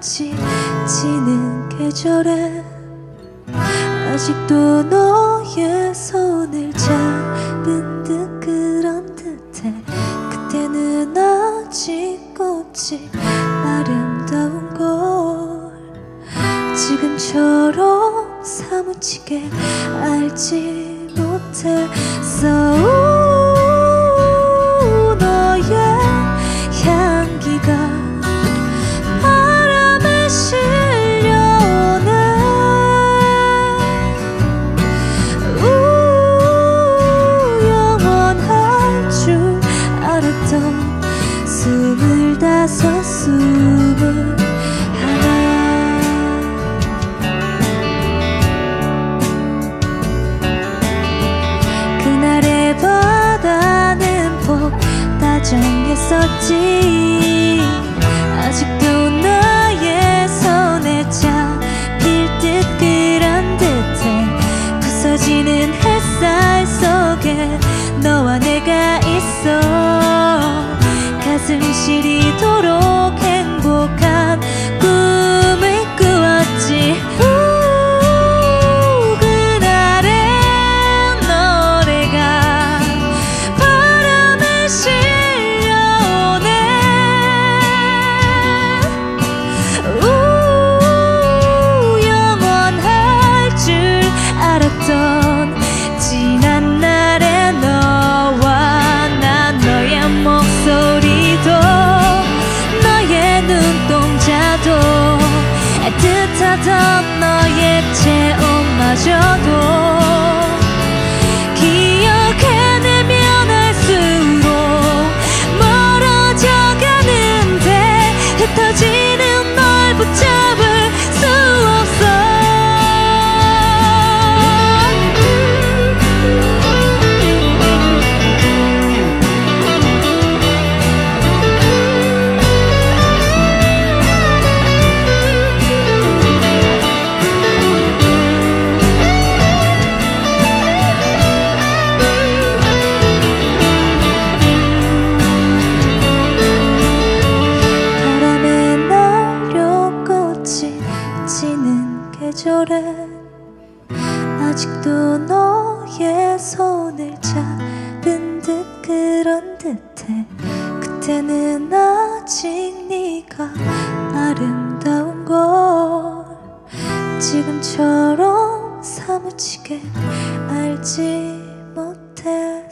있지 지는 계절에 아직도 너의 손을 잡은 듯 그런 듯해. 그때는 아직 꽃이 아름다운 걸 지금처럼 사무치게 알지 못해서 passo subo. 하던 너의 체온마저도 계절에 아직도 너의 손을 잡은 듯 그런 듯해. 그때는 아직 네가 아름다운 걸 지금처럼 사무치게 알지 못해